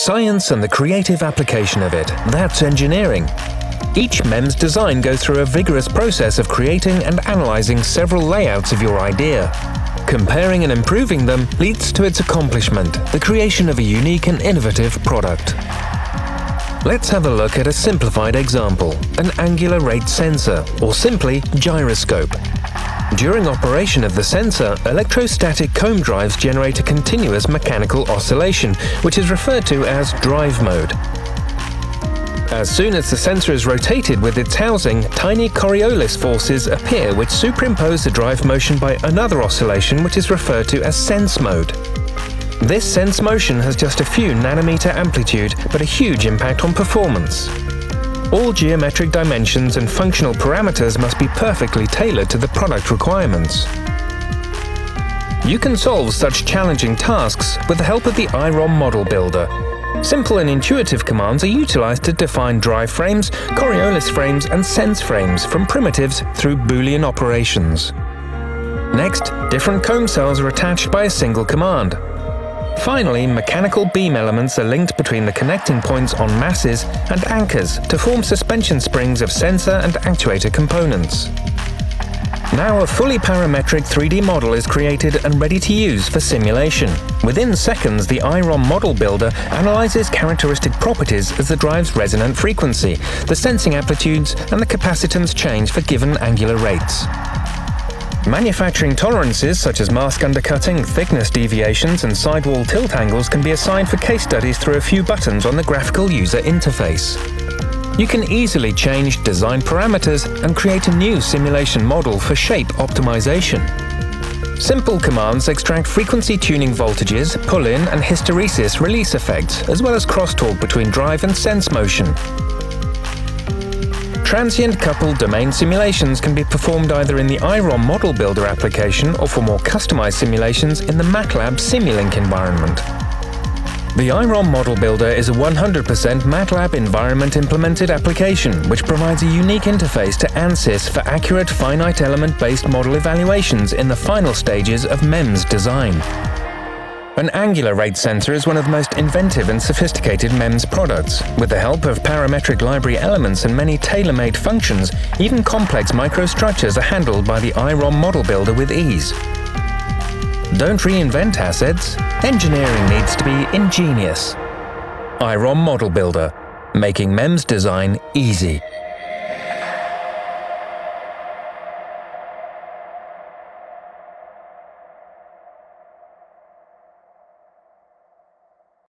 Science and the creative application of it, that's engineering. Each MEMS design goes through a vigorous process of creating and analyzing several layouts of your idea. Comparing and improving them leads to its accomplishment, the creation of a unique and innovative product. Let's have a look at a simplified example, an angular rate sensor, or simply gyroscope. During operation of the sensor, electrostatic comb drives generate a continuous mechanical oscillation, which is referred to as drive mode. As soon as the sensor is rotated with its housing, tiny Coriolis forces appear which superimpose the drive motion by another oscillation which is referred to as sense mode. This sense motion has just a few nanometer amplitude but a huge impact on performance. All geometric dimensions and functional parameters must be perfectly tailored to the product requirements. You can solve such challenging tasks with the help of the i-ROM Modelbuilder, Simple and intuitive commands are utilized to define drive frames, Coriolis frames, and sense frames from primitives through Boolean operations. Next, different comb cells are attached by a single command. Finally, mechanical beam elements are linked between the connecting points on masses and anchors to form suspension springs of sensor and actuator components. Now a fully parametric 3D model is created and ready to use for simulation. Within seconds, the i-ROM Modelbuilder analyzes characteristic properties as the drive's resonant frequency, the sensing amplitudes, and the capacitance change for given angular rates. Manufacturing tolerances such as mask undercutting, thickness deviations, and sidewall tilt angles can be assigned for case studies through a few buttons on the graphical user interface. You can easily change design parameters and create a new simulation model for shape optimization. Simple commands extract frequency tuning voltages, pull-in and hysteresis release effects, as well as crosstalk between drive and sense motion. Transient coupled domain simulations can be performed either in the i-ROM Modelbuilder application or for more customized simulations in the MATLAB Simulink environment. The i-ROM Modelbuilder is a 100% MATLAB environment implemented application which provides a unique interface to ANSYS for accurate finite element-based model evaluations in the final stages of MEMS design. An angular rate sensor is one of the most inventive and sophisticated MEMS products. With the help of parametric library elements and many tailor-made functions, even complex microstructures are handled by the i-ROM Modelbuilder with ease. Don't reinvent assets. Engineering needs to be ingenious. i-ROM Modelbuilder, making MEMS design easy.